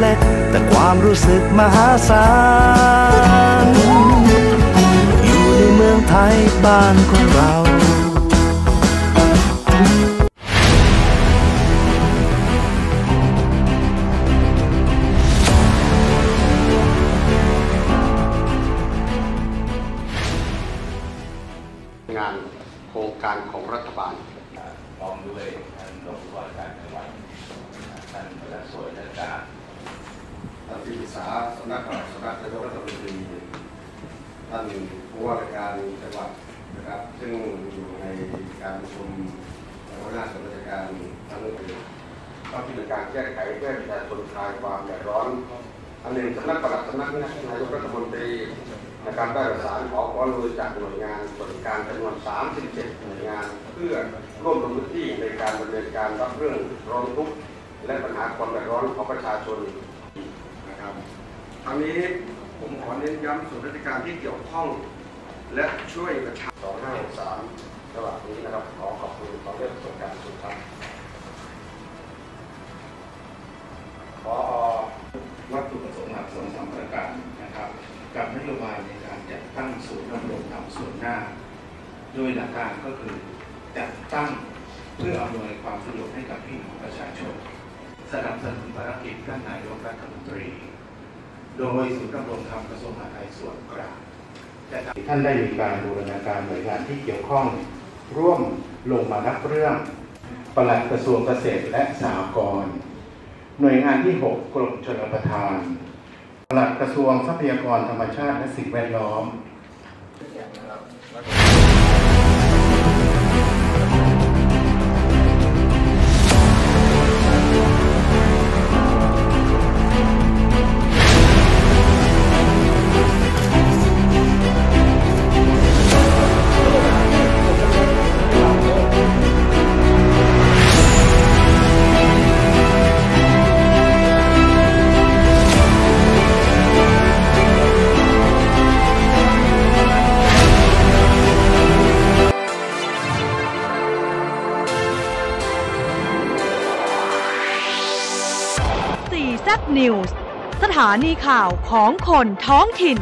เล็กๆแต่ความรู้สึกมหาศาล อยู่ในเมืองไทยบ้านของเรางานโครงการของรัฐบาลพร้อมด้วยท่านรองผู้ว่าการจังหวัด ท่านประหลัดส่วนราชการท่านที่ปรึกษาสำนักงานสำนักนายกรัฐมนตรีท่านผู้ว่าราชการจังหวัดนะครับ ซึ่งอยู่ในการประชุมหัวหน้าส่วนราชการทั้งก็ที่เป็นการแก้ไขเพื่อประชาชนคลายความเดือดร้อนอันหนึ่งสำนักปลัดสำนักนายกรัฐมนตรีในการได้ประสานขอความร่วมมือจากหน่วยงานส่วนการจำนวน 37 หน่วยงาน เพื่อร่วมลงพื้นที่ในการดำเนินการรับเรื่องร้องทุกข์ และปัญหาความเดือดร้อนของประชาชนนะครับทางนี้ผมขอเน้นย้ำส่วนราชการที่เกี่ยวข้อง และช่วยประชาชน2563ฉบับนี้นะครับขอขอบคุณขอเรื่องประสบการณ์สุดท้ายขอวัตถุประสงค์หลักสองสามประการนะครับกับนโยบายในการจัดตั้งศูนย์ดำรงธรรมส่วนหน้า โดยหลักการก็คือจัดตั้งเพื่ออำนวยความสะดวกให้กับพี่น้องประชาชน สนับสนุนภารกิจท่านนายกรัฐมนตรี โดยศูนย์ดำรงธรรมกระทรวงมหาดไทยส่วนกลางทำท่านได้มีการบูรณาการหน่วยงานที่เกี่ยวข้อง ร่วมลงมารับเรื่องปลัดกระทรวงเกษตรและสหกรณ์หน่วยงานที่ 6 กรมชลประทาน ปลัดกระทรวงทรัพยากรธรรมชาติและสิ่งแวดล้อม 4 z News สถานีข่าวของคนท้องถิ่น